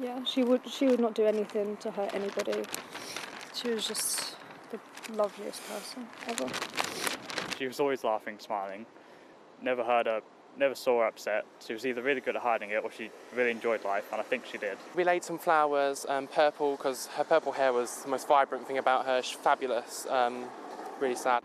Yeah, she would. She would not do anything to hurt anybody. She was just the loveliest person ever. She was always laughing, smiling. Never heard her, never saw her upset. She was either really good at hiding it or she really enjoyed life, and I think she did. We laid some flowers, um, purple, because her purple hair was the most vibrant thing about her. She's fabulous. Um, really sad.